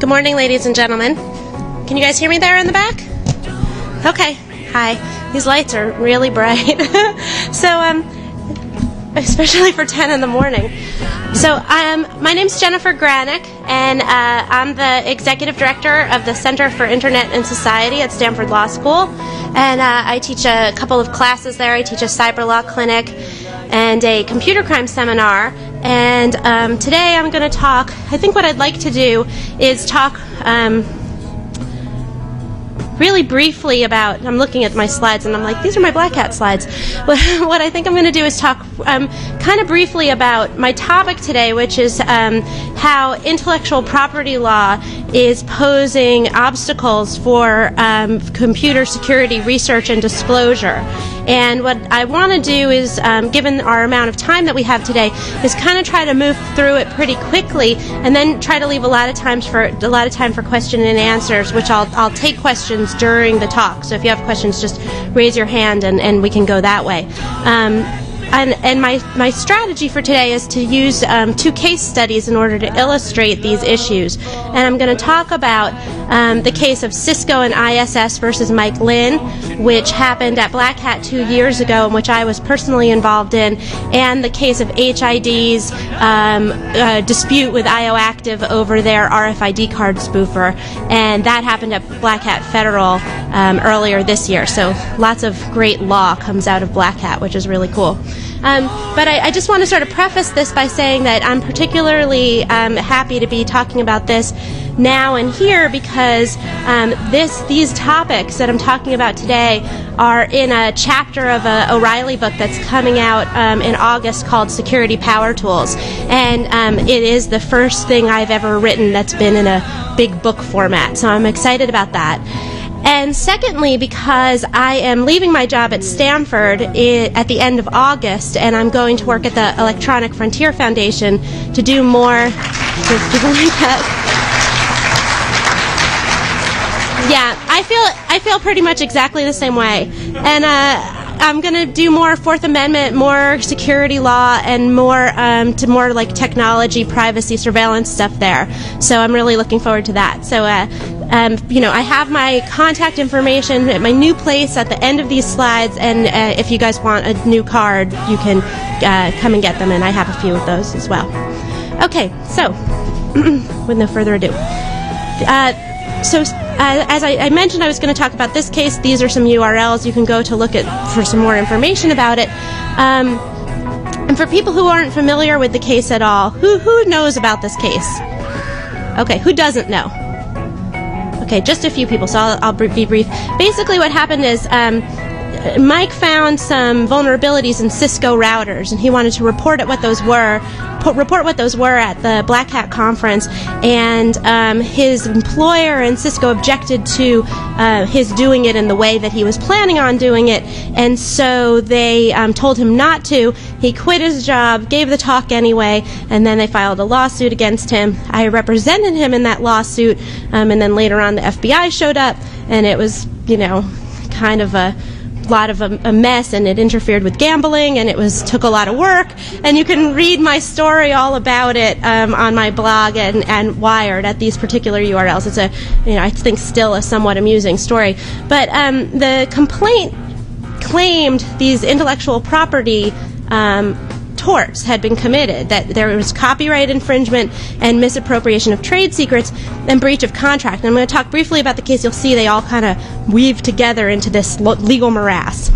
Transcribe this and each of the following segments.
Good morning, ladies and gentlemen. Can you guys hear me there in the back? Okay. Hi. These lights are really bright. so, um, especially for 10 in the morning. So, um, my name's Jennifer Granick, and uh, I'm the executive director of the Center for Internet and Society at Stanford Law School. And uh, I teach a couple of classes there. I teach a cyber law clinic and a computer crime seminar. And um, today I'm going to talk. I think what I'd like to do is talk um, really briefly about. I'm looking at my slides and I'm like, these are my Black Hat slides. But what I think I'm going to do is talk um, kind of briefly about my topic today, which is um, how intellectual property law is posing obstacles for um, computer security research and disclosure. And what I want to do is, um, given our amount of time that we have today, is kind of try to move through it pretty quickly, and then try to leave a lot of times for a lot of time for question and answers, which I'll I'll take questions during the talk. So if you have questions, just raise your hand, and, and we can go that way. Um, and, and my, my strategy for today is to use um, two case studies in order to illustrate these issues. And I'm going to talk about um, the case of Cisco and ISS versus Mike Lynn, which happened at Black Hat two years ago, and which I was personally involved in, and the case of HID's um, uh, dispute with IOActive over their RFID card spoofer. And that happened at Black Hat Federal um, earlier this year. So lots of great law comes out of Black Hat, which is really cool. Um, but I, I, just want to sort of preface this by saying that I'm particularly um, happy to be talking about this now and here because um, this these topics that I'm talking about today are in a chapter of a O'Reilly book that's coming out um, in August called Security Power Tools, and um, it is the first thing I've ever written that's been in a big book format. So I'm excited about that. And secondly, because I am leaving my job at Stanford at the end of August, and I'm going to work at the Electronic Frontier Foundation to do more. yeah, I feel I feel pretty much exactly the same way, and uh, I'm going to do more Fourth Amendment, more security law, and more um, to more like technology, privacy, surveillance stuff there. So I'm really looking forward to that. So. Uh, um, you know, I have my contact information at my new place at the end of these slides, and uh, if you guys want a new card, you can uh, come and get them, and I have a few of those as well. Okay, so with no further ado, uh, so uh, as I, I, mentioned, I was going to talk about this case. These are some URLs you can go to look at for some more information about it. Um, and for people who aren't familiar with the case at all, who who knows about this case? Okay, who doesn't know? Okay, just a few people, so I'll, I'll be brief. Basically, what happened is. Um, Mike found some vulnerabilities in Cisco routers, and he wanted to report at what those were report what those were at the Black Hat conference, and um, his employer and Cisco objected to uh, his doing it in the way that he was planning on doing it, and so they um, told him not to. He quit his job, gave the talk anyway, and then they filed a lawsuit against him. I represented him in that lawsuit, um, and then later on the FBI showed up, and it was, you know, kind of a lot of a, a, mess and it interfered with gambling and it was took a lot of work. And you can read my story all about it um, on my blog and, and wired at these particular urls it's a you know i think still a somewhat amusing story. But um, the complaint claimed these intellectual property um, torts had been committed, that there was copyright infringement and misappropriation of trade secrets and breach of contract. And I'm going to talk briefly about the case. You'll see they all kind of weave together into this legal morass.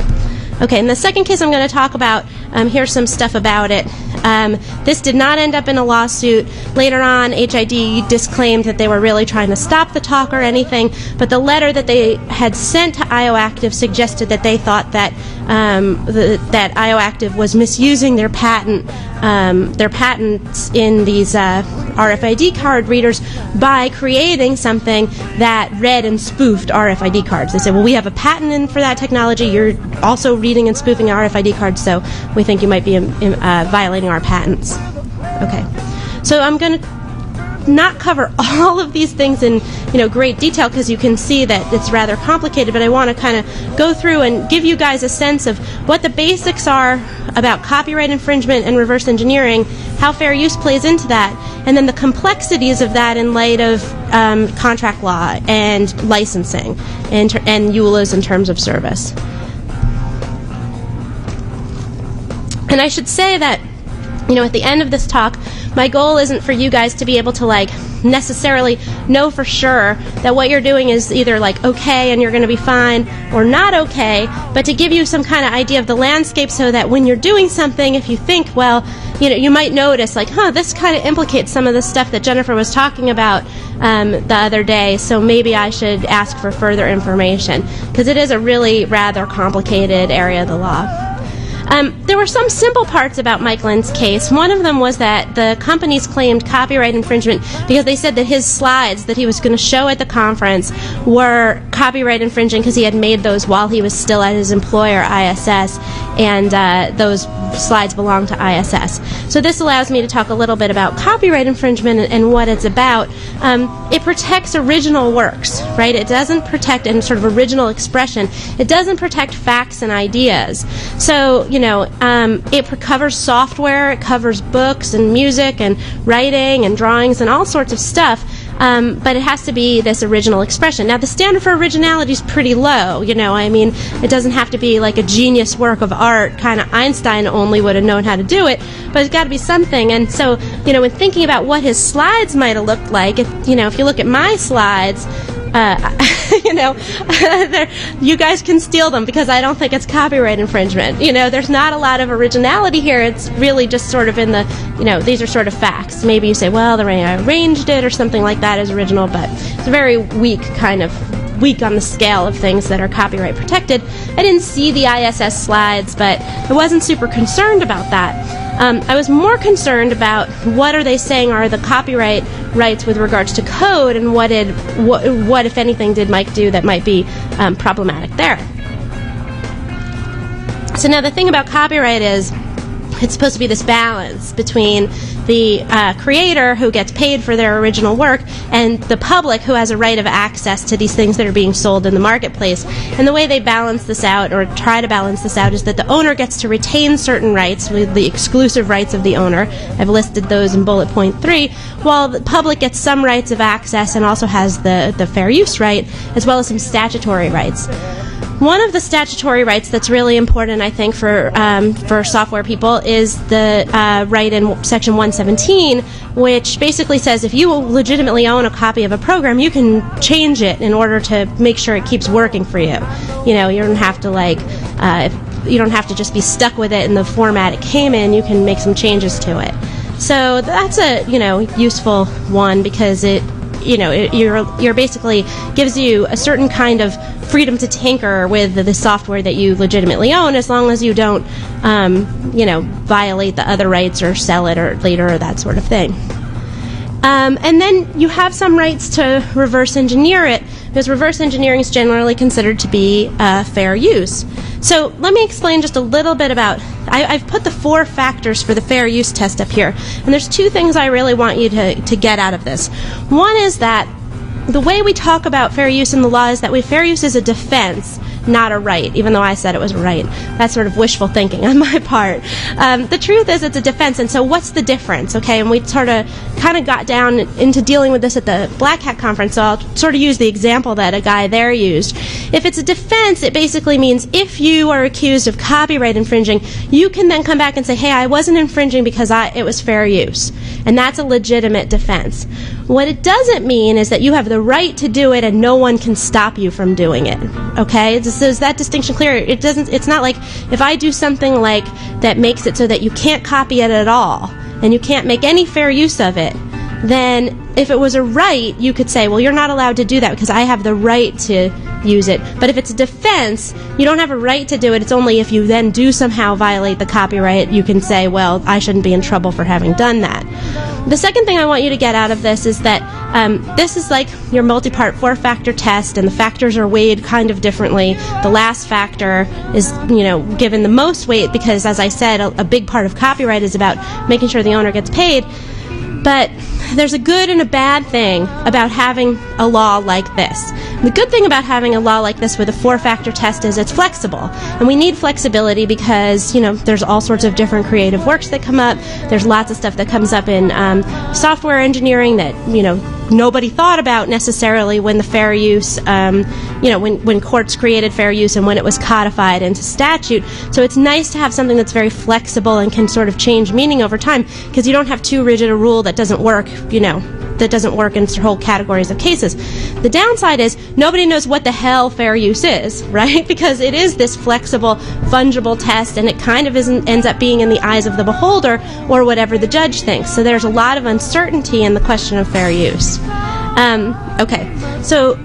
Okay, in the second case I'm going to talk about, um, here's some stuff about it. Um, this did not end up in a lawsuit. Later on, HID disclaimed that they were really trying to stop the talk or anything, but the letter that they had sent to IOActive suggested that they thought that um, the, that IOActive was misusing their patent, um, their patents in these uh, RFID card readers by creating something that read and spoofed RFID cards. They said, "Well, we have a patent in for that technology. You're also reading and spoofing RFID cards, so we think you might be um, uh, violating our patents." Okay, so I'm going to not cover all of these things in you know great detail because you can see that it's rather complicated. But I want to kind of go through and give you guys a sense of what the basics are about copyright infringement and reverse engineering, how fair use plays into that, and then the complexities of that in light of um, contract law and licensing and, and EULAs in terms of service. And I should say that you know, at the end of this talk, my goal isn't for you guys to be able to like necessarily know for sure that what you're doing is either like okay and you're going to be fine or not okay, but to give you some kind of idea of the landscape so that when you're doing something, if you think, well, you know, you might notice like, huh, this kind of implicates some of the stuff that Jennifer was talking about um, the other day, so maybe I should ask for further information because it is a really rather complicated area of the law. Um, there were some simple parts about Mike Lynn's case. One of them was that the companies claimed copyright infringement because they said that his slides that he was going to show at the conference were copyright infringing because he had made those while he was still at his employer, ISS, and uh, those slides belong to ISS. So this allows me to talk a little bit about copyright infringement and, and what it's about. Um, it protects original works, right? It doesn't protect and sort of original expression. It doesn't protect facts and ideas. So you know, um, it covers software, it covers books and music and writing and drawings and all sorts of stuff. Um, but it has to be this original expression. Now, the standard for originality is pretty low. You know, I mean, it doesn't have to be like a genius work of art. Kind of Einstein only would have known how to do it, but it's got to be something. And so, you know, when thinking about what his slides might have looked like, if you know, if you look at my slides, uh, you know, you guys can steal them because I don't think it's copyright infringement. You know, there's not a lot of originality here. It's really just sort of in the, you know, these are sort of facts. Maybe you say, well, the way I arranged it or something like that is original, but it's a very weak kind of weak on the scale of things that are copyright protected. I didn't see the ISS slides, but I wasn't super concerned about that. Um, I was more concerned about what are they saying are the copyright rights with regards to code, and what did what, what if anything did Mike do that might be um, problematic there. So now the thing about copyright is it's supposed to be this balance between the uh, creator who gets paid for their original work and the public who has a right of access to these things that are being sold in the marketplace. And the way they balance this out or try to balance this out is that the owner gets to retain certain rights, the exclusive rights of the owner. I've listed those in bullet point three, while the public gets some rights of access and also has the, the fair use right, as well as some statutory rights. One of the statutory rights that's really important, I think, for um, for software people is the uh, right in Section 117, which basically says if you legitimately own a copy of a program, you can change it in order to make sure it keeps working for you. You know, you don't have to like. Uh, you don't have to just be stuck with it in the format it came in. You can make some changes to it. So that's a you know useful one because it you know, it, you're you're basically gives you a certain kind of freedom to tinker with the, the software that you legitimately own, as long as you don't, um, you know, violate the other rights or sell it or later or that sort of thing. Um, and then you have some rights to reverse engineer it because reverse engineering is generally considered to be uh, fair use. So let me explain just a little bit about. I, have put the four factors for the fair use test up here, and there's two things I really want you to, to get out of this. One is that the way we talk about fair use in the law is that we, fair use is a defense not a right, even though I said it was right. That's sort of wishful thinking on my part. Um, the truth is, it's a defense, and so what's the difference? Okay, and we sort of kind of got down into dealing with this at the Black Hat conference, so I'll sort of use the example that a guy there used. If it's a defense, it basically means if you are accused of copyright infringing, you can then come back and say, hey, I wasn't infringing because I, it was fair use. And that's a legitimate defense. What it doesn't mean is that you have the right to do it and no one can stop you from doing it. Okay? So is that distinction clear? It doesn't it's not like if I do something like that makes it so that you can't copy it at all and you can't make any fair use of it, then if it was a right, you could say, well, you're not allowed to do that because I have the right to use it. But if it's a defense, you don't have a right to do it. It's only if you then do somehow violate the copyright, you can say, well, I shouldn't be in trouble for having done that. The second thing I want you to get out of this is that um, this is like your multi part four factor test, and the factors are weighed kind of differently. The last factor is, you know, given the most weight because, as I said, a, a big part of copyright is about making sure the owner gets paid. But there's a good and a bad thing about having a law like this. The good thing about having a law like this with a four factor test is it's flexible. And we need flexibility because, you know, there's all sorts of different creative works that come up. There's lots of stuff that comes up in um, software engineering that, you know, nobody thought about necessarily when the fair use, um, you know, when, when courts created fair use and when it was codified into statute. So it's nice to have something that's very flexible and can sort of change meaning over time because you don't have too rigid a rule that doesn't work, you know, that doesn't work in whole categories of cases. The downside is nobody knows what the hell fair use is, right? Because it is this flexible, fungible test, and it kind of isn't, ends up being in the eyes of the beholder or whatever the judge thinks. So there's a lot of uncertainty in the question of fair use. Um, okay, so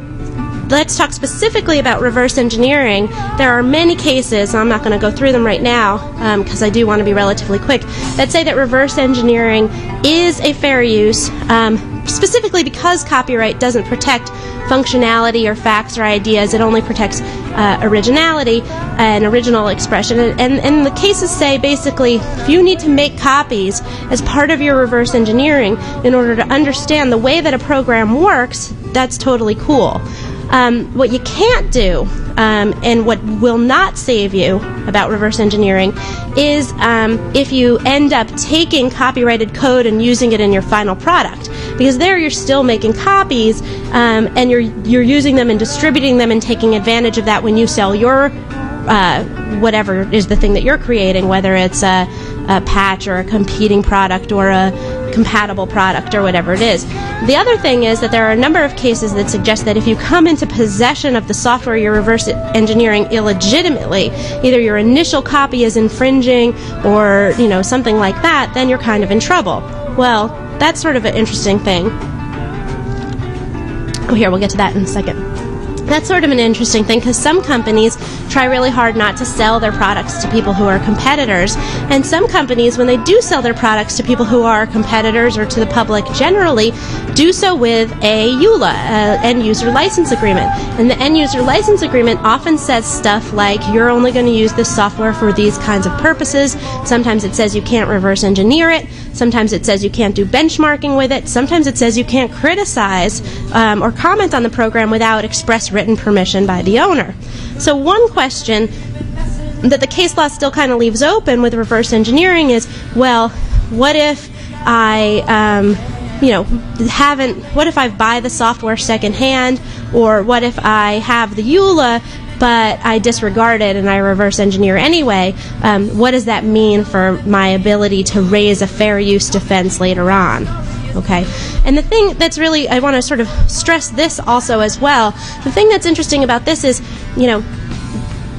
let's talk specifically about reverse engineering. There are many cases, I'm not going to go through them right now because um, I do want to be relatively quick, that say that reverse engineering is a fair use, um, specifically because copyright doesn't protect functionality or facts or ideas, it only protects uh, originality and original expression. And, and, and the cases say basically if you need to make copies as part of your reverse engineering in order to understand the way that a program works, that's totally cool. Um, what you can't do, um, and what will not save you about reverse engineering, is um, if you end up taking copyrighted code and using it in your final product, because there you're still making copies, um, and you're you're using them and distributing them and taking advantage of that when you sell your uh, whatever is the thing that you're creating, whether it's a, a patch or a competing product or a compatible product or whatever it is. The other thing is that there are a number of cases that suggest that if you come into possession of the software you're reverse engineering illegitimately, either your initial copy is infringing or, you know, something like that, then you're kind of in trouble. Well, that's sort of an interesting thing. Oh, here, we'll get to that in a second that's sort of an interesting thing because some companies try really hard not to sell their products to people who are competitors. And some companies, when they do sell their products to people who are competitors or to the public generally, do so with a EULA, uh, end user license agreement. And the end user license agreement often says stuff like you're only going to use this software for these kinds of purposes. Sometimes it says you can't reverse engineer it. Sometimes it says you can't do benchmarking with it. Sometimes it says you can't criticize um, or comment on the program without express written permission by the owner. So, one question that the case law still kind of leaves open with reverse engineering is well, what if I. Um, you know, haven't, what if I buy the software secondhand, or what if I have the EULA, but I disregard it and I reverse engineer anyway, um, what does that mean for my ability to raise a fair use defense later on? Okay. And the thing that's really, I want to sort of stress this also as well. The thing that's interesting about this is, you know,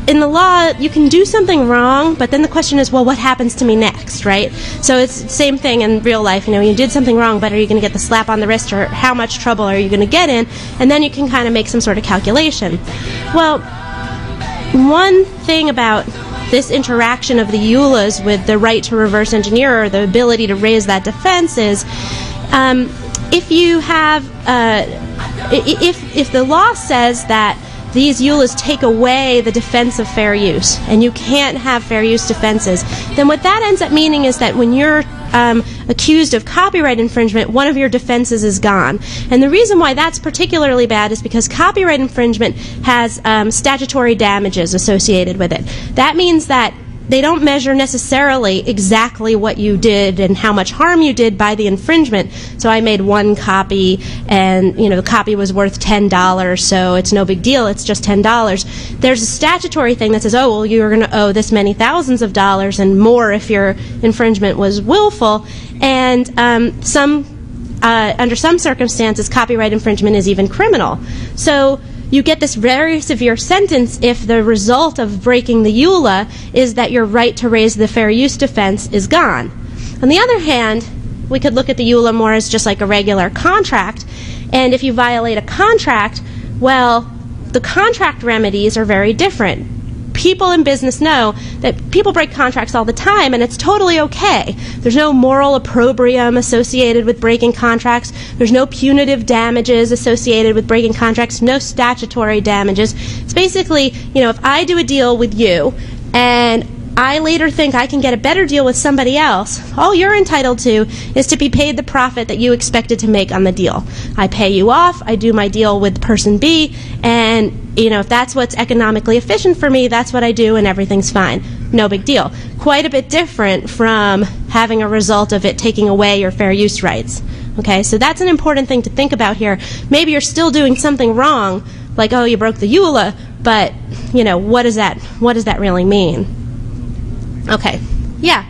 in the law, you can do something wrong, but then the question is, well, what happens to me next, right? So it's same thing in real life. You know, you did something wrong, but are you going to get the slap on the wrist, or how much trouble are you going to get in? And then you can kind of make some sort of calculation. Well, one thing about this interaction of the EULAs with the right to reverse engineer or the ability to raise that defense is um, if you have, uh, if, if the law says that these EULAs take away the defense of fair use, and you can't have fair use defenses, then what that ends up meaning is that when you're um, accused of copyright infringement, one of your defenses is gone. And the reason why that's particularly bad is because copyright infringement has um, statutory damages associated with it. That means that they don't measure necessarily exactly what you did and how much harm you did by the infringement. So I made one copy, and you know the copy was worth ten dollars, so it's no big deal. It's just ten dollars. There's a statutory thing that says, oh well, you're going to owe this many thousands of dollars and more if your infringement was willful, and um, some. Uh, under some circumstances, copyright infringement is even criminal. So you get this very severe sentence if the result of breaking the EULA is that your right to raise the fair use defense is gone. On the other hand, we could look at the EULA more as just like a regular contract. And if you violate a contract, well, the contract remedies are very different people in business know that people break contracts all the time and it's totally okay. There's no moral opprobrium associated with breaking contracts. There's no punitive damages associated with breaking contracts, no statutory damages. It's basically, you know, if I do a deal with you and I later think I can get a better deal with somebody else, all you're entitled to is to be paid the profit that you expected to make on the deal. I pay you off, I do my deal with person B, and you know, if that's what's economically efficient for me, that's what I do and everything's fine. No big deal. Quite a bit different from having a result of it taking away your fair use rights. Okay, so that's an important thing to think about here. Maybe you're still doing something wrong, like oh you broke the EULA, but you know what does that what does that really mean? Okay, yeah.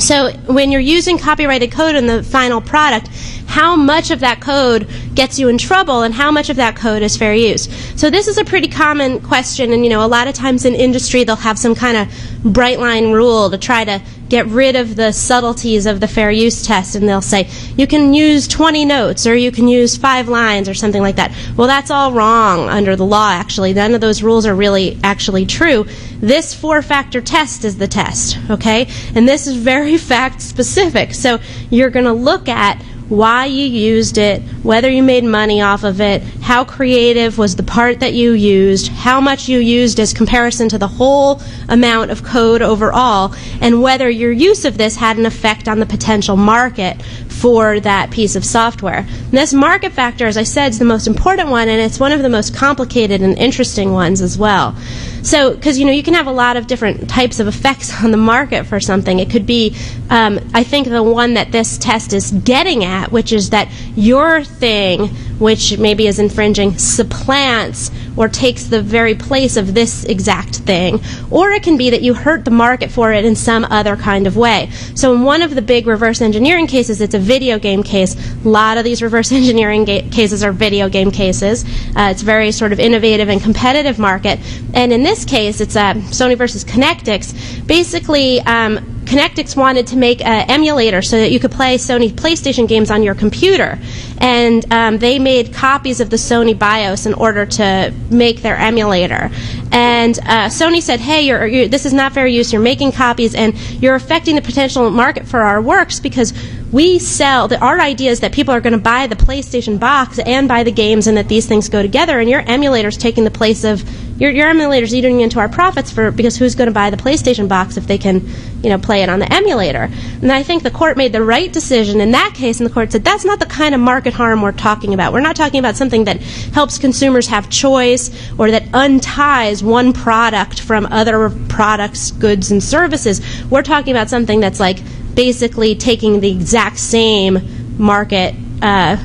So when you're using copyrighted code in the final product, how much of that code gets you in trouble and how much of that code is fair use. So this is a pretty common question and you know a lot of times in industry they'll have some kind of bright line rule to try to get rid of the subtleties of the fair use test and they'll say you can use 20 notes or you can use 5 lines or something like that. Well that's all wrong under the law actually. None of those rules are really actually true. This four factor test is the test, okay? And this is very fact specific. So you're going to look at why you used it, whether you made money off of it, how creative was the part that you used, how much you used as comparison to the whole amount of code overall, and whether your use of this had an effect on the potential market for that piece of software. And this market factor, as I said, is the most important one, and it's one of the most complicated and interesting ones as well. So, because you know, you can have a lot of different types of effects on the market for something. It could be, um, I think, the one that this test is getting at, which is that your thing, which maybe is infringing, supplants or takes the very place of this exact thing. Or it can be that you hurt the market for it in some other kind of way. So, in one of the big reverse engineering cases, it's a video game case. A lot of these reverse engineering ga- cases are video game cases. Uh, it's very sort of innovative and competitive market. And in this case, it's uh, Sony versus Connectix. Basically, um, Connectix wanted to make an emulator so that you could play Sony PlayStation games on your computer. And um, they made copies of the Sony BIOS in order to make their emulator. And uh, Sony said, hey, you're, you're, this is not fair use. You're making copies and you're affecting the potential market for our works because we sell the, our idea is that people are going to buy the PlayStation box and buy the games and that these things go together. And your emulator's taking the place of your, your emulator's eating into our profits for because who's going to buy the PlayStation box if they can you know play it on the emulator? And I think the court made the right decision in that case and the court said that's not the kind of market harm we're talking about. We're not talking about something that helps consumers have choice or that unties one product from other products goods and services. We're talking about something that's like basically taking the exact same market uh,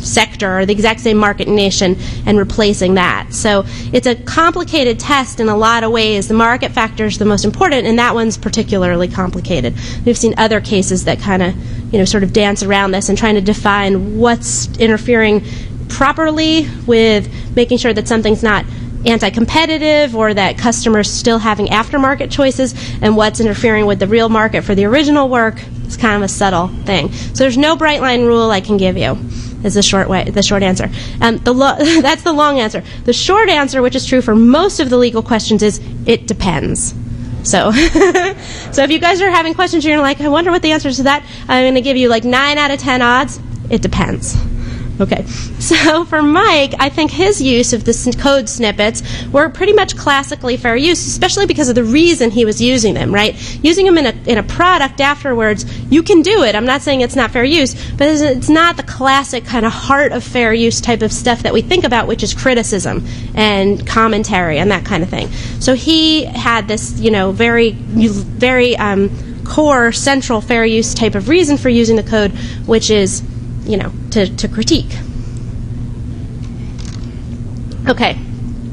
sector or the exact same market nation and replacing that. So it's a complicated test in a lot of ways. The market factor is the most important, and that one's particularly complicated. We've seen other cases that kind of, you know, sort of dance around this and trying to define what's interfering properly with making sure that something's not anti-competitive or that customers still having aftermarket choices and what's interfering with the real market for the original work is kind of a subtle thing. So there's no bright line rule I can give you. Is the short way, the short answer. Um, the lo- that's the long answer. The short answer, which is true for most of the legal questions, is it depends. So, so if you guys are having questions, you're like, I wonder what the answer is to that. I'm going to give you like nine out of ten odds. It depends. Okay. So for Mike, I think his use of the code snippets were pretty much classically fair use, especially because of the reason he was using them, right? Using them in a, in a product afterwards, you can do it. I'm not saying it's not fair use, but it's not the classic kind of heart of fair use type of stuff that we think about, which is criticism and commentary and that kind of thing. So he had this, you know, very, very um, core, central fair use type of reason for using the code, which is you know, to, to critique. Okay,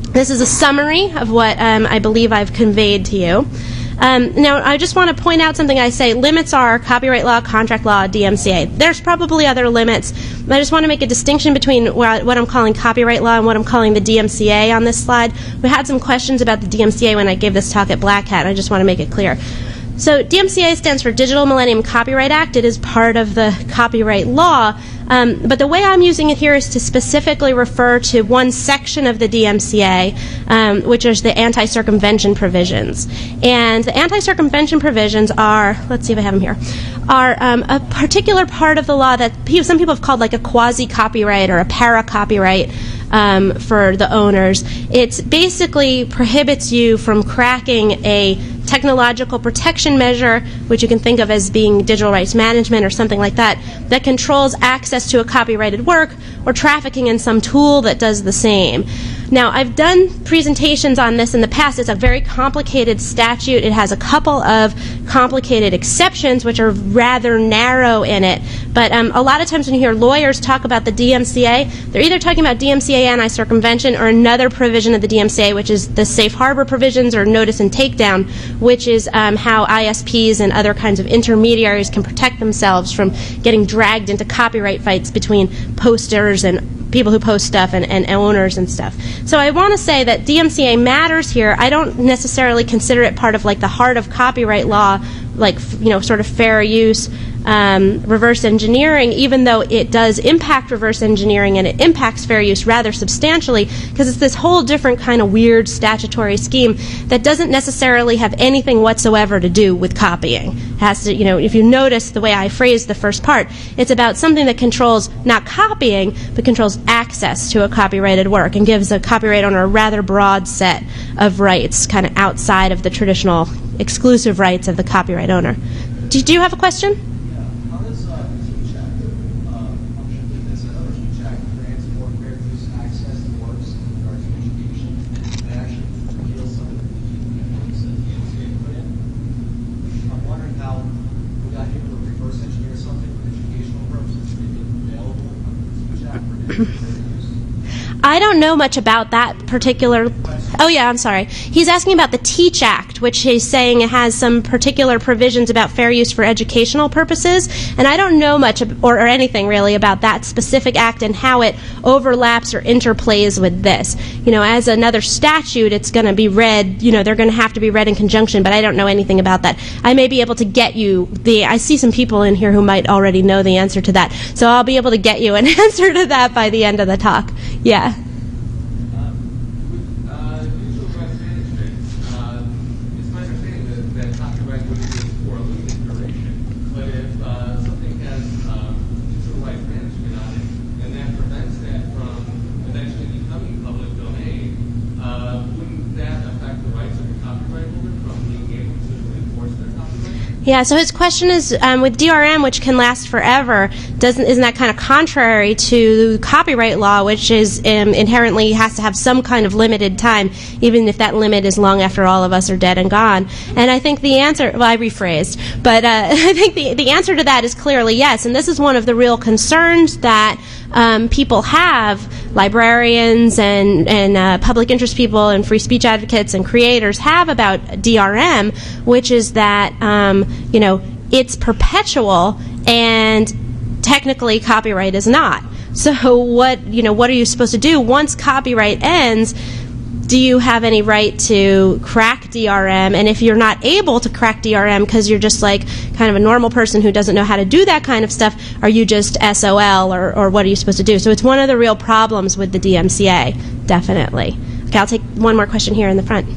this is a summary of what um, I believe I've conveyed to you. Um, now, I just want to point out something I say. Limits are copyright law, contract law, DMCA. There's probably other limits. I just want to make a distinction between what I'm calling copyright law and what I'm calling the DMCA on this slide. We had some questions about the DMCA when I gave this talk at Black Hat. I just want to make it clear. So DMCA stands for Digital Millennium Copyright Act. It is part of the copyright law. Um, but the way I'm using it here is to specifically refer to one section of the DMCA, um, which is the anti circumvention provisions. And the anti circumvention provisions are, let's see if I have them here, are um, a particular part of the law that some people have called like a quasi copyright or a para copyright um, for the owners. It basically prohibits you from cracking a technological protection measure, which you can think of as being digital rights management or something like that, that controls access to a copyrighted work or trafficking in some tool that does the same. Now, I've done presentations on this in the past. It's a very complicated statute. It has a couple of complicated exceptions, which are rather narrow in it. But um, a lot of times when you hear lawyers talk about the DMCA, they're either talking about DMCA anti circumvention or another provision of the DMCA, which is the safe harbor provisions or notice and takedown, which is um, how ISPs and other kinds of intermediaries can protect themselves from getting dragged into copyright fights between posters and people who post stuff and, and owners and stuff. So I want to say that DMCA matters here. I don't necessarily consider it part of like the heart of copyright law, like you know, sort of fair use um, reverse engineering, even though it does impact reverse engineering and it impacts fair use rather substantially, because it's this whole different kind of weird statutory scheme that doesn't necessarily have anything whatsoever to do with copying. It has to, you know, if you notice the way I phrased the first part, it's about something that controls not copying, but controls access to a copyrighted work and gives a copyright owner a rather broad set of rights, kind of outside of the traditional exclusive rights of the copyright owner. Do you have a question? I don't know much about that particular. Oh, yeah, I'm sorry. He's asking about the TEACH Act, which he's saying it has some particular provisions about fair use for educational purposes. And I don't know much or, or anything really about that specific act and how it overlaps or interplays with this. You know, as another statute, it's going to be read, you know, they're going to have to be read in conjunction, but I don't know anything about that. I may be able to get you the. I see some people in here who might already know the answer to that. So I'll be able to get you an answer to that by the end of the talk. Yeah. Yeah, so his question is um, with DRM, which can last forever, doesn't isn't that kind of contrary to copyright law, which is um, inherently has to have some kind of limited time, even if that limit is long after all of us are dead and gone? And I think the answer, well, I rephrased, but uh, I think the the answer to that is clearly yes. And this is one of the real concerns that um, people have, librarians and, and uh, public interest people and free speech advocates and creators have about DRM, which is that, um, you know, it's perpetual and technically copyright is not. So what, you know, what are you supposed to do once copyright ends? Do you have any right to crack DRM? And if you're not able to crack DRM because you're just like kind of a normal person who doesn't know how to do that kind of stuff, are you just SOL or, or what are you supposed to do? So it's one of the real problems with the DMCA, definitely. Okay, I'll take one more question here in the front.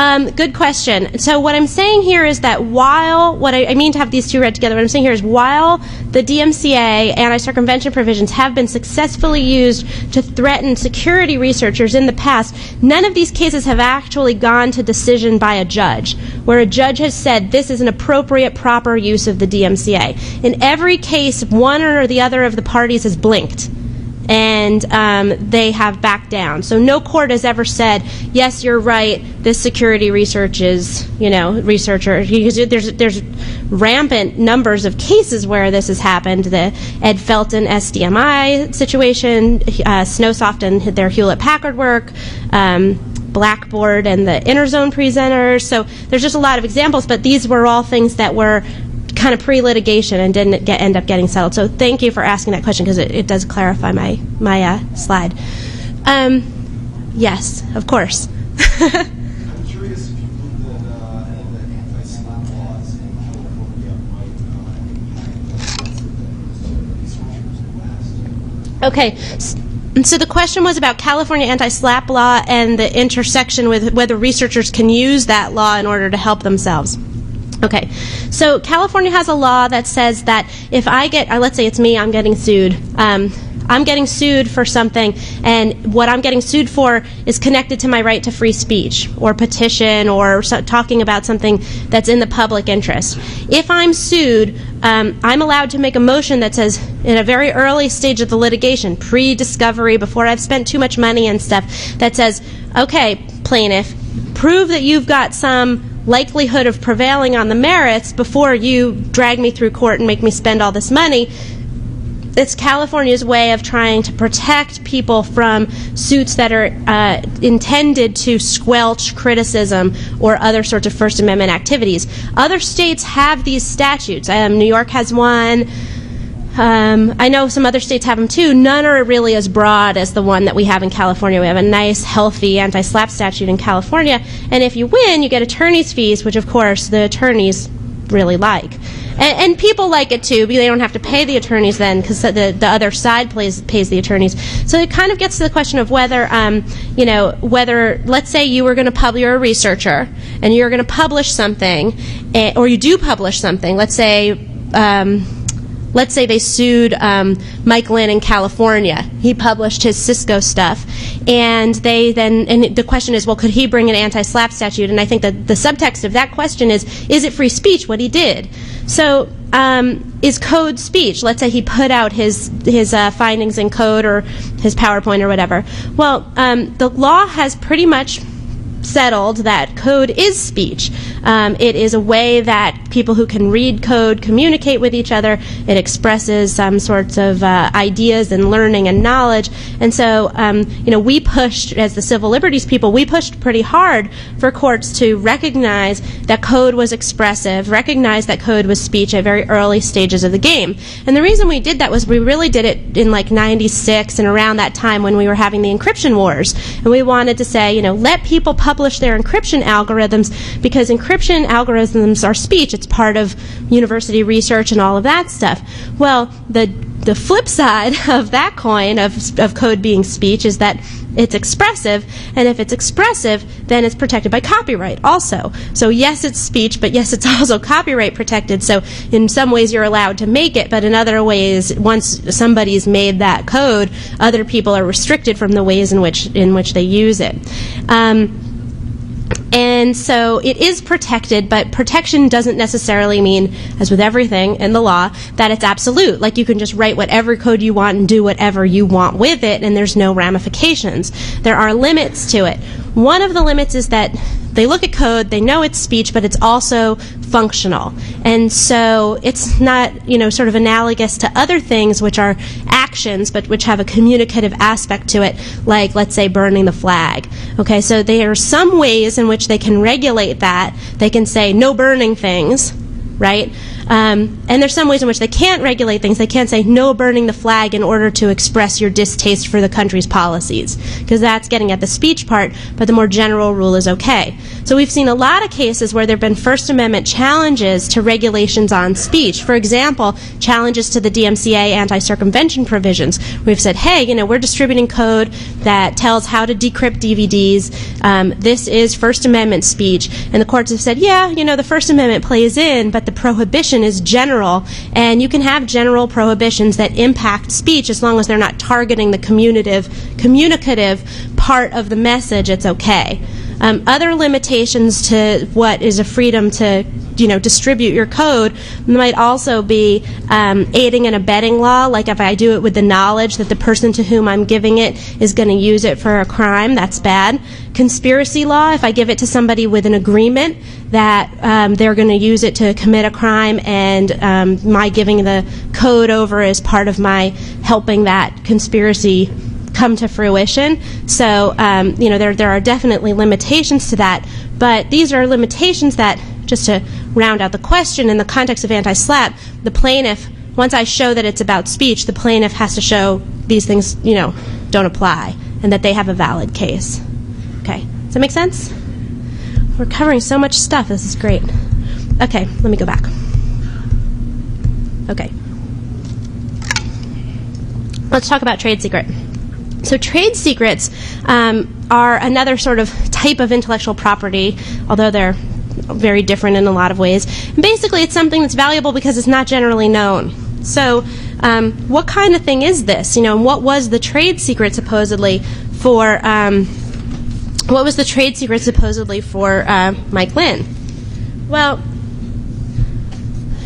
Um, good question. So what I'm saying here is that while what I, I, mean to have these two read together, what I'm saying here is while the DMCA anti-circumvention provisions have been successfully used to threaten security researchers in the past, none of these cases have actually gone to decision by a judge, where a judge has said this is an appropriate, proper use of the DMCA. In every case, one or the other of the parties has blinked and um, they have backed down. So no court has ever said, "Yes, you're right. This security research is, you know, researcher." There's there's rampant numbers of cases where this has happened. The Ed Felten SDMI situation, uh, SnoSoft and their Hewlett Packard work. Um, Blackboard and the Interzone presenters. So there's just a lot of examples, but these were all things that were kind of pre-litigation and didn't get, end up getting settled. So thank you for asking that question because it, it, does clarify my my uh, slide. Um, Yes, of course. I'm curious if you believe that, uh, that anti-SLAPP laws in California might, uh, impact researchers in the West. Okay. So the question was about California anti-SLAPP law and the intersection with whether researchers can use that law in order to help themselves. Okay, so California has a law that says that if I get, uh, let's say it's me, I'm getting sued. Um, I'm getting sued for something, and what I'm getting sued for is connected to my right to free speech, or petition, or so, talking about something that's in the public interest. If I'm sued, um, I'm allowed to make a motion that says, in a very early stage of the litigation, pre discovery, before I've spent too much money and stuff, that says, okay, plaintiff, prove that you've got some likelihood of prevailing on the merits before you drag me through court and make me spend all this money. It's California's way of trying to protect people from suits that are uh, intended to squelch criticism or other sorts of First Amendment activities. Other states have these statutes. Um, New York has one. Um, I know some other states have them too. None are really as broad as the one that we have in California. We have a nice, healthy anti SLAPP statute in California. And if you win, you get attorney's fees, which of course the attorneys really like. And, and people like it too, because they don't have to pay the attorneys then, because the, the other side pays, pays the attorneys. So it kind of gets to the question of whether, um, you know, whether, let's say you were going to publish, you're a researcher, and you're going to publish something, eh, or you do publish something, let's say, um, let's say they sued um, Mike Lynn in California. He published his Cisco stuff, and they then and the question is, well, could he bring an anti-SLAPP statute? And I think that the subtext of that question is, is it free speech what he did? So. Um, is code speech? Let's say he put out his his uh, findings in code or his PowerPoint or whatever. Well, um, the law has pretty much settled that code is speech. Um, it is a way that people who can read code communicate with each other. It expresses some sorts of uh, ideas and learning and knowledge. And so, um, you know, we pushed, as the civil liberties people, we pushed pretty hard for courts to recognize that code was expressive, recognize that code was speech at very early stages of the game. And the reason we did that was we really did it in like 96 and around that time when we were having the encryption wars. And we wanted to say, you know, let people publish their encryption algorithms because encryption algorithms are speech. It's part of university research and all of that stuff. Well, the the flip side of that coin of, of code being speech is that it's expressive, and if it's expressive, then it's protected by copyright also. So, yes, it's speech, but yes, it's also copyright protected. So, in some ways, you're allowed to make it, but in other ways, once somebody's made that code, other people are restricted from the ways in which in which they use it. Um, and so it is protected, but protection doesn't necessarily mean, as with everything in the law, that it's absolute. Like you can just write whatever code you want and do whatever you want with it, and there's no ramifications. There are limits to it. One of the limits is that they look at code, they know it's speech, but it's also functional. And so it's not, you know, sort of analogous to other things which are actions, but which have a communicative aspect to it, like, let's say, burning the flag. Okay, so there are some ways in which they can regulate that. They can say, no burning things, right? Um, and there's some ways in which they can't regulate things. They can't say no burning the flag in order to express your distaste for the country's policies, because that's getting at the speech part, but the more general rule is okay. So we've seen a lot of cases where there have been First Amendment challenges to regulations on speech. For example, challenges to the DMCA anti circumvention provisions. We've said, hey, you know, we're distributing code that tells how to decrypt DVDs. Um, this is First Amendment speech. And the courts have said, yeah, you know, the First Amendment plays in, but the prohibition is general, and you can have general prohibitions that impact speech as long as they're not targeting the communicative, communicative part of the message. It's okay. Um, other limitations to what is a freedom to you know distribute your code might also be um, aiding and abetting law. Like if i do it with the knowledge that the person to whom i'm giving it is going to use it for a crime that's bad. Conspiracy law if i give it to somebody with an agreement that um, they're going to use it to commit a crime and um, my giving the code over is part of my helping that conspiracy come to fruition. So, um, you know, there, there are definitely limitations to that, but these are limitations that, just to round out the question, in the context of anti SLAPP, the plaintiff, once I show that it's about speech, the plaintiff has to show these things, you know, don't apply and that they have a valid case. Okay, does that make sense? We're covering so much stuff. This is great. Okay, let me go back. Okay. Let's talk about trade secret. So, trade secrets um, are another sort of type of intellectual property, although they're very different in a lot of ways. And basically, it's something that's valuable because it's not generally known. So, um, what kind of thing is this? You know, what was the trade secret supposedly for? Um, what was the trade secret supposedly for uh, Mike Lynn? Well,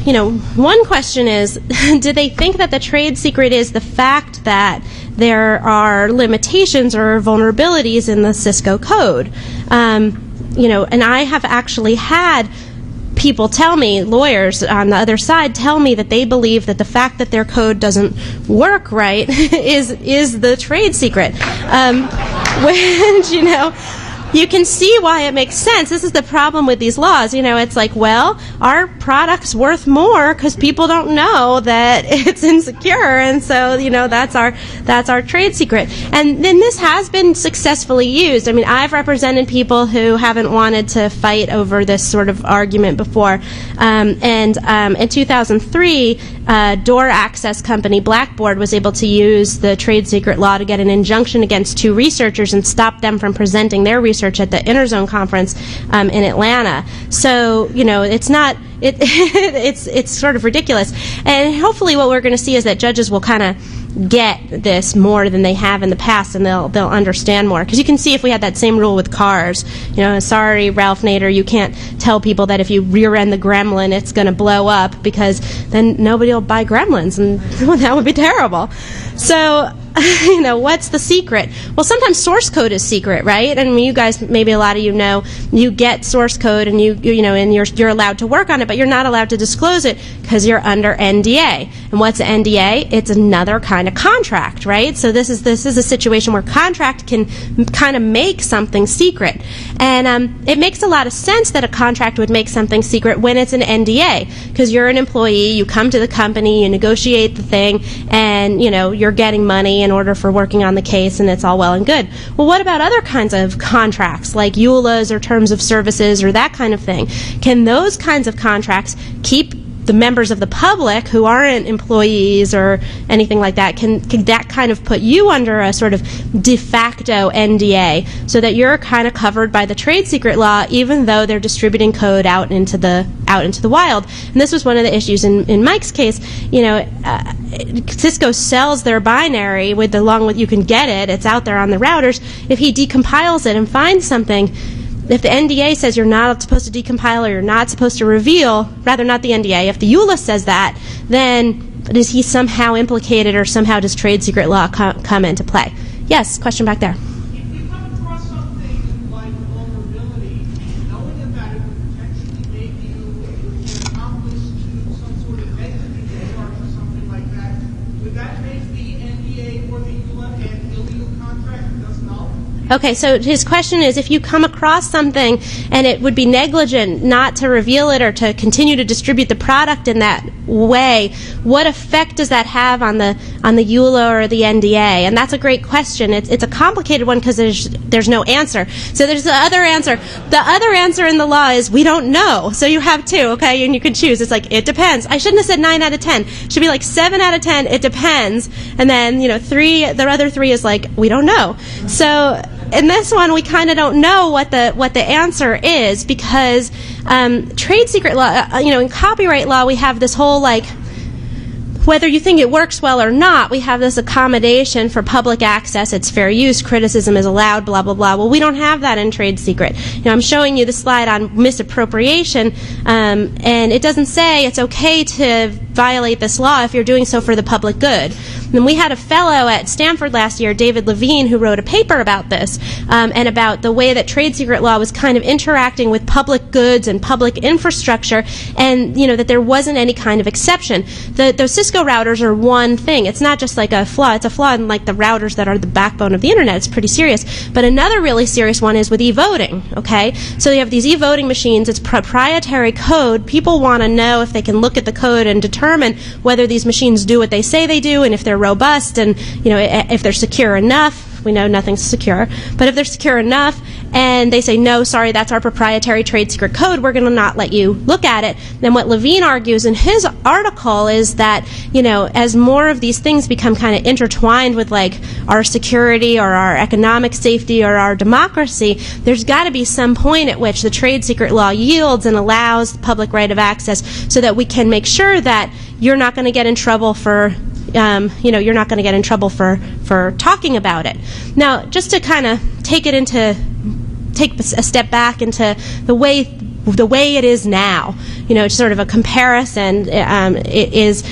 you know, one question is do they think that the trade secret is the fact that there are limitations or vulnerabilities in the Cisco code? Um, you know, and I have actually had people tell me, lawyers on the other side tell me that they believe that the fact that their code doesn't work right is is the trade secret. Um, which you know you can see why it makes sense. This is the problem with these laws. You know, it's like, well, our product's worth more because people don't know that it's insecure, and so you know that's our that's our trade secret. And then this has been successfully used. I mean, I've represented people who haven't wanted to fight over this sort of argument before. Um, and um, in 2003, uh, door access company Blackboard was able to use the trade secret law to get an injunction against two researchers and stop them from presenting their research at the Interzone conference um, in Atlanta. So you know, it's not it, it's it's sort of ridiculous. And hopefully, what we're going to see is that judges will kind of get this more than they have in the past, and they'll they'll understand more. Because you can see if we had that same rule with cars, you know, sorry, Ralph Nader, you can't tell people that if you rear end the Gremlin, it's going to blow up because then nobody will buy Gremlins, and that would be terrible. So you know, what's the secret? Well, sometimes source code is secret, right? And you guys, maybe a lot of you know, you get source code and you, you know, and you're, you're allowed to work on it, but you're not allowed to disclose it because you're under NDA. And what's an NDA? It's another kind of contract, right? So this is, this is a situation where contract can kind of make something secret. And um, it makes a lot of sense that a contract would make something secret when it's an NDA because you're an employee, you come to the company, you negotiate the thing, and, you know, you're getting money in order for working on the case, and it's all well and good. Well, what about other kinds of contracts, like EULAs or terms of services or that kind of thing? Can those kinds of contracts keep the members of the public who aren't employees or anything like that can, can that kind of put you under a sort of de facto NDA so that you're kind of covered by the trade secret law even though they're distributing code out into the out into the wild. And this was one of the issues in, in Mike's case. You know uh, Cisco sells their binary with along with you can get it it's out there on the routers. If he decompiles it and finds something if the NDA says you're not supposed to decompile or you're not supposed to reveal, rather not the NDA, if the EULA says that, then is he somehow implicated or somehow does trade secret law co- come into play? Yes, question back there. If you come across something like vulnerability, knowing about it would potentially make you an accomplice to some sort of entity charge or something like that, would that make the NDA or the EULA an illegal contract thus null? Okay, so his question is if you come across something and it would be negligent not to reveal it or to continue to distribute the product in that way, what effect does that have on the on the EULA or the NDA? And that's a great question. It's, it's a complicated one because there's there's no answer. So there's the other answer. The other answer in the law is we don't know. So you have two, okay, and you can choose. It's like it depends. I shouldn't have said nine out of ten. It should be like seven out of ten. It depends. And then you know three. The other three is like we don't know. So in this one, we kind of don't know what the what the answer is because um, trade secret law, uh, you know, in copyright law, we have this whole like whether you think it works well or not, we have this accommodation for public access. It's fair use. Criticism is allowed. Blah blah blah. Well, we don't have that in trade secret. You know, I'm showing you the slide on misappropriation, um, and it doesn't say it's okay to violate this law if you're doing so for the public good. And we had a fellow at Stanford last year, David Levine, who wrote a paper about this um, and about the way that trade secret law was kind of interacting with public goods and public infrastructure, and you know that there wasn't any kind of exception. The, those Cisco routers are one thing. It's not just like a flaw. It's a flaw in like the routers that are the backbone of the internet. It's pretty serious. But another really serious one is with e-voting. Okay, so you have these e-voting machines. It's proprietary code. People want to know if they can look at the code and determine whether these machines do what they say they do and if they're robust and you know if they're secure enough we know nothing's secure. But if they're secure enough and they say, no, sorry, that's our proprietary trade secret code, we're going to not let you look at it, then what Levine argues in his article is that, you know, as more of these things become kind of intertwined with like our security or our economic safety or our democracy, there's got to be some point at which the trade secret law yields and allows the public right of access so that we can make sure that you're not going to get in trouble for um, you know you're not going to get in trouble for for talking about it. Now just to kind of take it into take a step back into the way the way it is now you know it's sort of a comparison um, is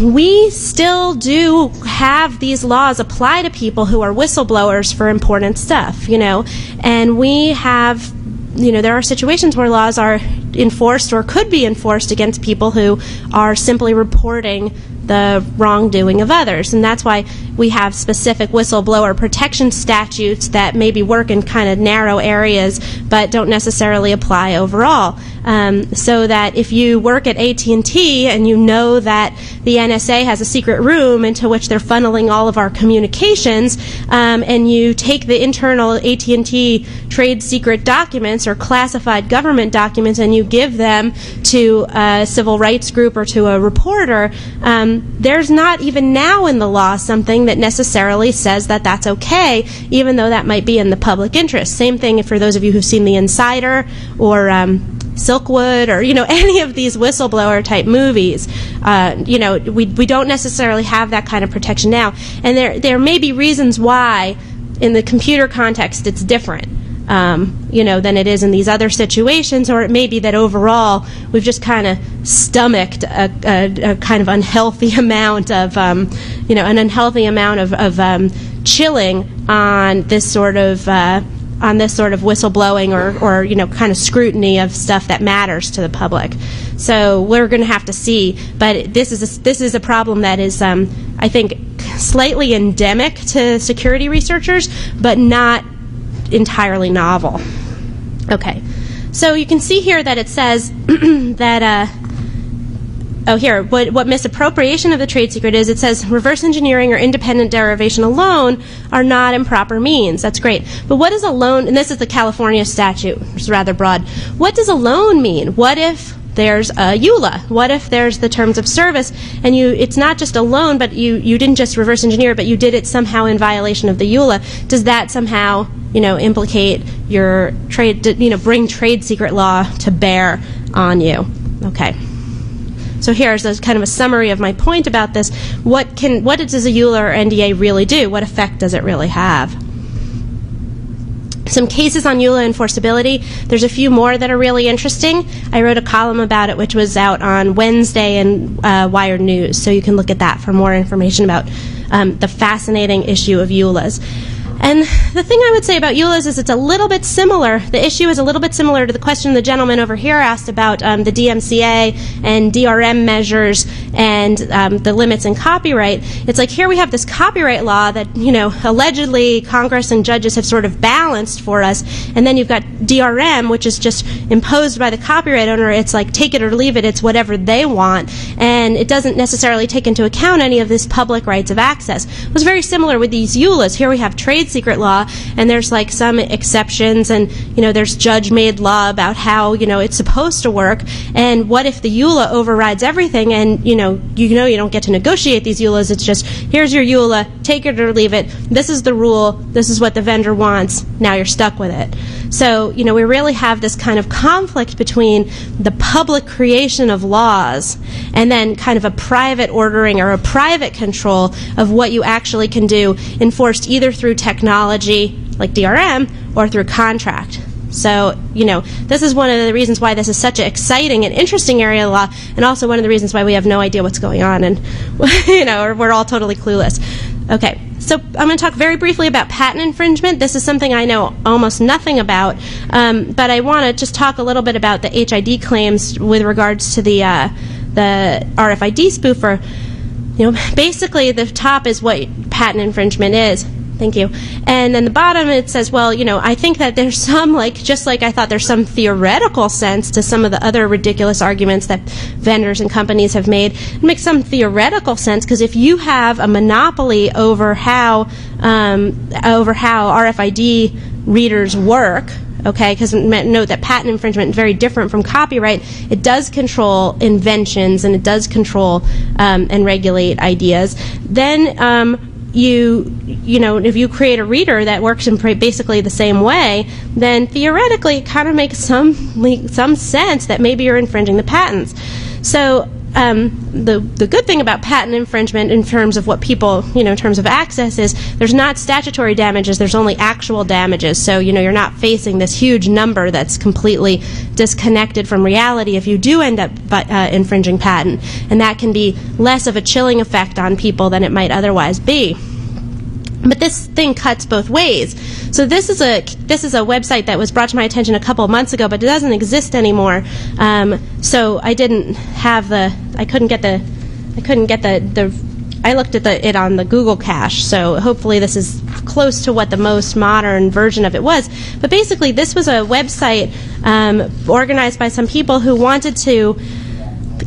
we still do have these laws apply to people who are whistleblowers for important stuff, you know, and we have, you know, there are situations where laws are enforced or could be enforced against people who are simply reporting the wrongdoing of others. And that's why we have specific whistleblower protection statutes that maybe work in kind of narrow areas but don't necessarily apply overall. Um, so that if you work at AT&T and you know that the NSA has a secret room into which they're funneling all of our communications, um, and you take the internal AT&T trade secret documents or classified government documents and you give them to a civil rights group or to a reporter, um, there's not even now in the law something that necessarily says that that's okay, even though that might be in the public interest. Same thing for those of you who've seen The Insider or um, Silkwood or you know any of these whistleblower type movies. Uh, you know, we we don't necessarily have that kind of protection now, and there there may be reasons why in the computer context it's different. Um, you know, than it is in these other situations, or it may be that overall we've just kind of stomached a, a, a, kind of unhealthy amount of, um, you know, an unhealthy amount of, of um, chilling on this sort of uh, on this sort of whistleblowing or, or you know kind of scrutiny of stuff that matters to the public. So we're going to have to see. But this is a, this is a problem that is, um, I think, slightly endemic to security researchers, but not entirely novel. Okay, so you can see here that it says that. Uh, oh, here, what, what misappropriation of the trade secret is, it says reverse engineering or independent derivation alone are not improper means. That's great. But what does alone, and this is the California statute, which is rather broad. What does alone mean? What if there's a EULA? What if there's the terms of service and you it's not just a loan, but you, you didn't just reverse engineer but you did it somehow in violation of the EULA? Does that somehow, you know, implicate your trade, you know, bring trade secret law to bear on you? Okay. So here's a kind of a summary of my point about this. What can what does a EULA or NDA really do? What effect does it really have? Some cases on EULA enforceability. There's a few more that are really interesting. I wrote a column about it, which was out on Wednesday in uh, Wired News, so you can look at that for more information about um, the fascinating issue of EULAs. And the thing I would say about EULAs is it's a little bit similar. The issue is a little bit similar to the question the gentleman over here asked about um, the DMCA and DRM measures and um, the limits in copyright. It's like here we have this copyright law that, you know, allegedly Congress and judges have sort of balanced for us. And then you've got DRM, which is just imposed by the copyright owner. It's like take it or leave it. It's whatever they want. And it doesn't necessarily take into account any of this public rights of access. It was very similar with these EULAs. Here we have trade secret law, and there's like some exceptions, and you know there's judge-made law about how you know it's supposed to work. And what if the EULA overrides everything, and you know you know you don't get to negotiate these EULAs? It's just here's your EULA, take it or leave it. This is the rule. This is what the vendor wants. Now you're stuck with it. So you know we really have this kind of conflict between the public creation of laws and then kind of a private ordering or a private control of what you actually can do, enforced either through technology like DRM or through contract. So, you know, this is one of the reasons why this is such an exciting and interesting area of law, and also one of the reasons why we have no idea what's going on, and, you know, we're all totally clueless. Okay, so I'm going to talk very briefly about patent infringement. This is something I know almost nothing about, um, but I want to just talk a little bit about the HID claims with regards to the uh, the RFID spoofer. You know, basically the top is what patent infringement is Thank you. And then the bottom it says, well, you know, I think that there's some like just like I thought there's some theoretical sense to some of the other ridiculous arguments that vendors and companies have made. It makes some theoretical sense because if you have a monopoly over how um, over how RFID readers work, okay because note that patent infringement is very different from copyright it does control inventions and it does control um, and regulate ideas then um, you you know if you create a reader that works in basically the same way then theoretically it kind of makes some some sense that maybe you're infringing the patents. So um, the the good thing about patent infringement in terms of what people you know in terms of access is there's not statutory damages there's only actual damages. So you know you're not facing this huge number that's completely disconnected from reality if you do end up uh, infringing patent. And that can be less of a chilling effect on people than it might otherwise be but this thing cuts both ways. So this is a this is a website that was brought to my attention a couple months ago, but it doesn't exist anymore. Um, so I didn't have the I couldn't get the I couldn't get the the I looked at the, it on the Google cache, so hopefully this is close to what the most modern version of it was. But basically, this was a website um, organized by some people who wanted to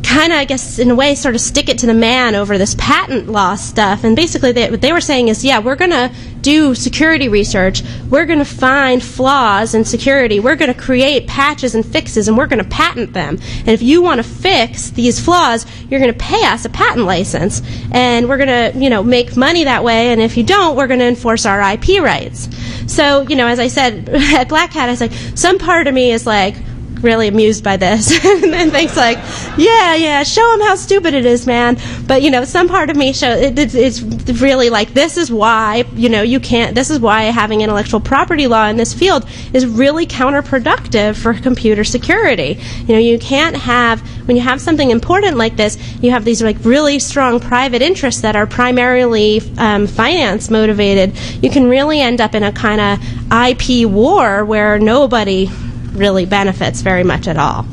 kind of, I guess, in a way, sort of stick it to the man over this patent law stuff. And basically, they, what they were saying is, yeah, we're going to do security research. We're going to find flaws in security. We're going to create patches and fixes, and we're going to patent them. And if you want to fix these flaws, you're going to pay us a patent license, and we're going to, you know, make money that way. And if you don't, we're going to enforce our IP rights. So, you know, as I said at Black Hat, I was like, some part of me is like, really amused by this and then thinks like, yeah, yeah, show them how stupid it is, man. But you know, some part of me show it, it, it's really like this is why you know you can't. This is why having intellectual property law in this field is really counterproductive for computer security. You know, you can't have when you have something important like this, you have these like really strong private interests that are primarily um, finance motivated. You can really end up in a kind of IP war where nobody really benefits very much at all.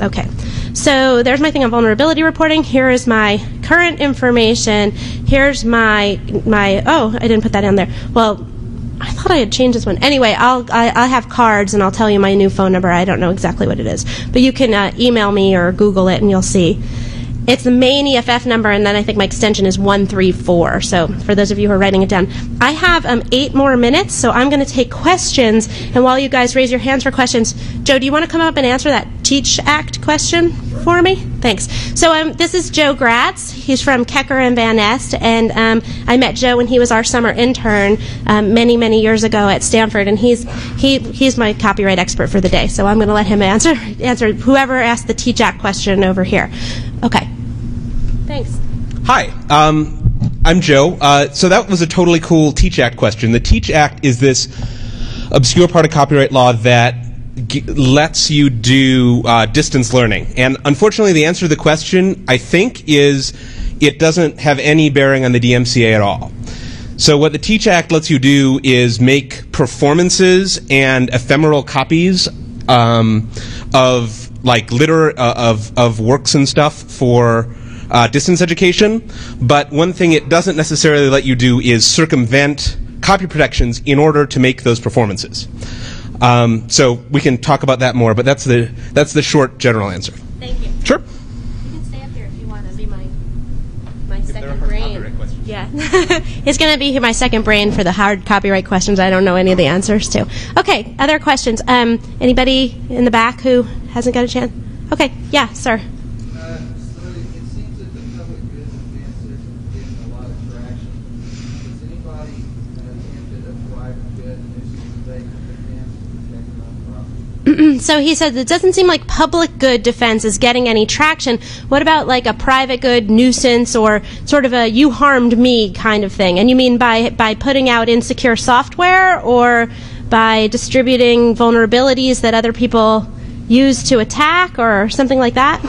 Okay, so there's my thing on vulnerability reporting. Here is my current information. Here's my my. Oh, I didn't put that in there. Well, I thought I had changed this one. Anyway, I'll I, will i have cards and I'll tell you my new phone number. I don't know exactly what it is, but you can uh, email me or Google it and you'll see. It's the main EFF number, and then I think my extension is 134. So for those of you who are writing it down, I have um, eight more minutes, so I'm going to take questions. And while you guys raise your hands for questions, Joe, do you want to come up and answer that Teach Act question for me? Thanks. So um, this is Joe Gratz. He's from Keker and Van Nest, and um, I met Joe when he was our summer intern um, many, many years ago at Stanford, and he's he he's my copyright expert for the day. So I'm going to let him answer answer whoever asked the Teach Act question over here. Okay. Thanks. Hi. Um, I'm Joe. Uh, so that was a totally cool Teach Act question. The Teach Act is this obscure part of copyright law that lets you do uh, distance learning. And unfortunately, the answer to the question, I think, is it doesn't have any bearing on the DMCA at all. So what the Teach Act lets you do is make performances and ephemeral copies um, of like liter uh, of of works and stuff for uh, distance education. But one thing it doesn't necessarily let you do is circumvent copy protections in order to make those performances. Um, so we can talk about that more, but that's the that's the short general answer. Thank you. Sure. You can stay up here if you want to be my my second brain. Yeah, it's going to be my second brain for the hard copyright questions. I don't know any of the answers to. Okay, other questions. Um, anybody in the back who hasn't got a chance? Okay, yeah, sir. so he said it doesn't seem like public good defense is getting any traction. What about like a private good nuisance or sort of a you harmed me kind of thing? And you mean by by putting out insecure software or by distributing vulnerabilities that other people use to attack or something like that?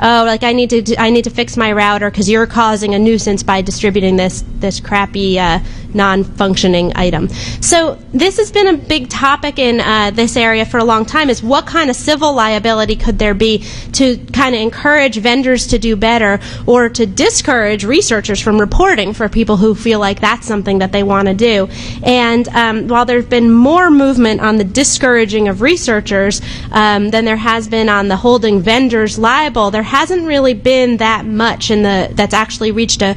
Oh, like I need to I need to fix my router because you're causing a nuisance by distributing this this crappy uh, non-functioning item. So this has been a big topic in uh, this area for a long time. Is what kind of civil liability could there be to kind of encourage vendors to do better, or to discourage researchers from reporting for people who feel like that's something that they want to do? And um, while there's been more movement on the discouraging of researchers um, than there has been on the holding vendors liable, there hasn't really been that much in the that's actually reached a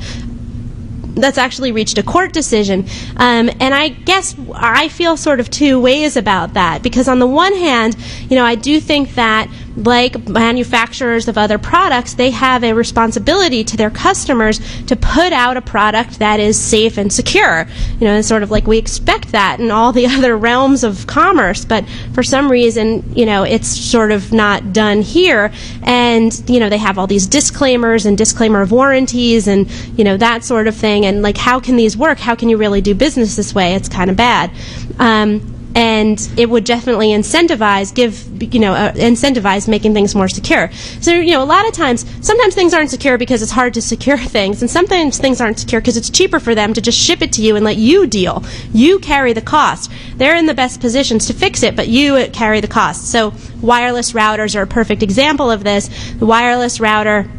that's actually reached a court decision. Um, and I guess I feel sort of two ways about that because on the one hand, you know, I do think that like manufacturers of other products, they have a responsibility to their customers to put out a product that is safe and secure. You know, it's sort of like we expect that in all the other realms of commerce, but for some reason, you know, it's sort of not done here. And, you know, they have all these disclaimers and disclaimer of warranties and, you know, that sort of thing. And, like, how can these work? How can you really do business this way? It's kind of bad. Um, and it would definitely incentivize give you know uh, incentivize making things more secure. So you know a lot of times sometimes things aren't secure because it's hard to secure things and sometimes things aren't secure because it's cheaper for them to just ship it to you and let you deal. You carry the cost. They're in the best positions to fix it but you carry the cost. So wireless routers are a perfect example of this. The wireless router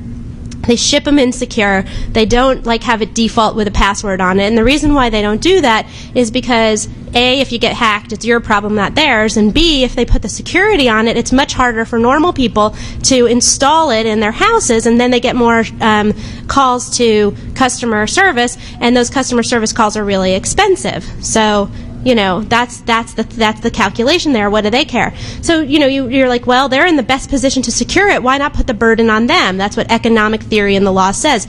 they ship them insecure. They don't like have it default with a password on it. And the reason why they don't do that is because A, if you get hacked, it's your problem, not theirs. And B, if they put the security on it, it's much harder for normal people to install it in their houses. And then they get more um, calls to customer service. And those customer service calls are really expensive. So you know that's that's the that's the calculation there. What do they care? So you know you, you're like well they're in the best position to secure it. Why not put the burden on them? That's what economic theory in the law says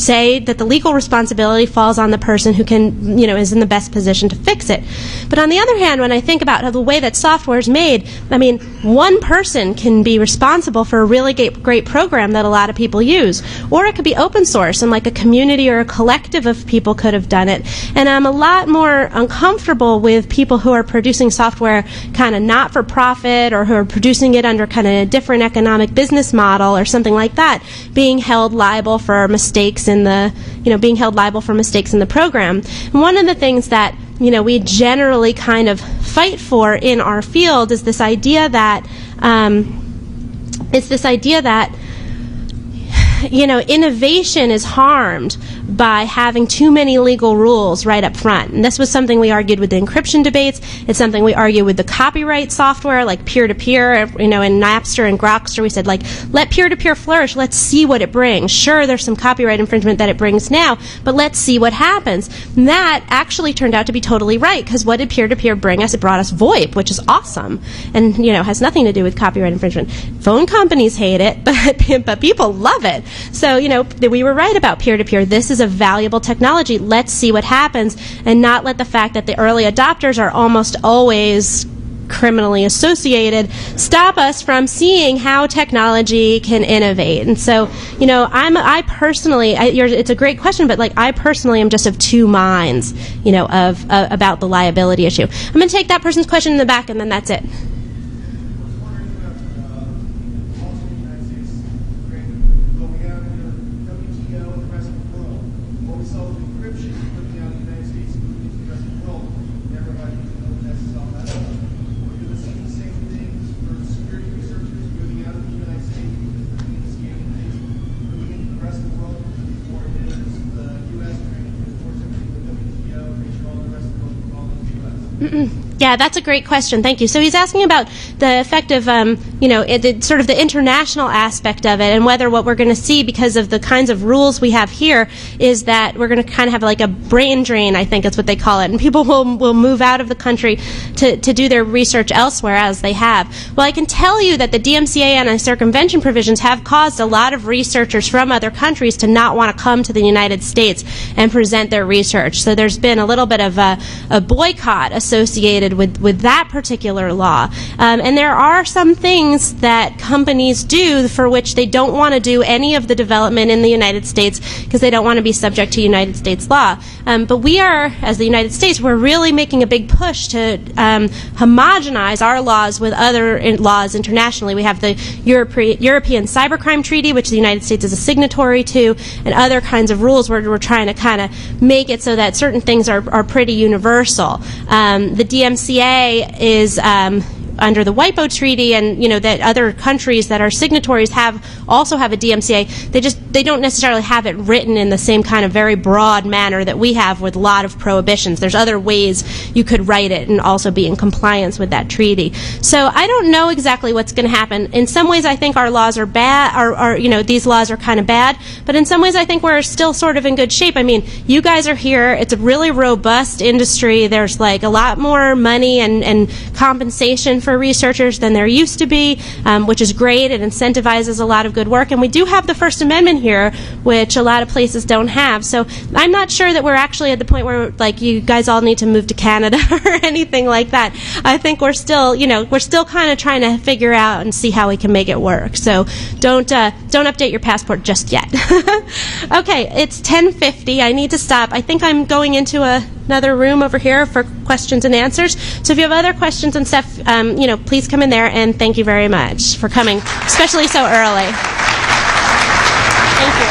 say that the legal responsibility falls on the person who can, you know, is in the best position to fix it. But on the other hand, when I think about how the way that software is made, I mean, one person can be responsible for a really great, program that a lot of people use, or it could be open source and like a community or a collective of people could have done it. And I'm a lot more uncomfortable with people who are producing software kind of not for profit or who are producing it under kind of a different economic business model or something like that being held liable for mistakes in the, you know, being held liable for mistakes in the program. And one of the things that, you know, we generally kind of fight for in our field is this idea that, um, it's this idea that, you know, innovation is harmed by having too many legal rules right up front. And this was something we argued with the encryption debates. It's something we argue with the copyright software, like peer-to-peer. You know, in Napster and Grokster, we said like, let peer-to-peer flourish. Let's see what it brings. Sure, there's some copyright infringement that it brings now, but let's see what happens. And that actually turned out to be totally right because what did peer-to-peer bring us? It brought us VoIP, which is awesome, and you know has nothing to do with copyright infringement. Phone companies hate it, but but people love it. So you know we were right about peer-to-peer. This is a valuable technology. Let's see what happens and not let the fact that the early adopters are almost always criminally associated stop us from seeing how technology can innovate. And so, you know, I'm I personally, I, it's a great question, but like I personally am just of two minds, you know, of uh, about the liability issue. I'm going to take that person's question in the back, and then that's it. Yeah, that's a great question. Thank you. So he's asking about the effect of, um, you know, it, it, sort of the international aspect of it, and whether what we're going to see because of the kinds of rules we have here is that we're going to kind of have like a brain drain. I think that's what they call it, and people will will move out of the country to to do their research elsewhere as they have. Well, I can tell you that the DMCA anti-circumvention provisions have caused a lot of researchers from other countries to not want to come to the United States and present their research. So there's been a little bit of a, a boycott associated with, with that particular law. Um, and there are some things that companies do for which they don't want to do any of the development in the United States because they don't want to be subject to United States law. Um, but we are, as the United States, we're really making a big push to um, homogenize our laws with other in- laws internationally. We have the Europe- European Cybercrime Treaty, which the United States is a signatory to, and other kinds of rules where we're trying to kind of make it so that certain things are, are pretty universal. Um, the DMCA is um, under the WIPO treaty and you know that other countries that are signatories have also have a DMCA they just they don't necessarily have it written in the same kind of very broad manner that we have with a lot of prohibitions. There's other ways you could write it and also be in compliance with that treaty. So I don't know exactly what's going to happen. In some ways I think our laws are bad are, are you know these laws are kind of bad but in some ways I think we're still sort of in good shape. I mean you guys are here. It's a really robust industry. There's like a lot more money and, and compensation for researchers than there used to be, um, which is great. It incentivizes a lot of good work. And we do have the First Amendment here, which a lot of places don't have. So I'm not sure that we're actually at the point where like you guys all need to move to Canada or anything like that. I think we're still, you know, we're still kind of trying to figure out and see how we can make it work. So don't uh, don't update your passport just yet. okay, it's 10:50. I need to stop. I think I'm going into a another room over here for questions and answers. So if you have other questions and stuff, um, you know, please come in there and thank you very much for coming, especially so early. Thank you.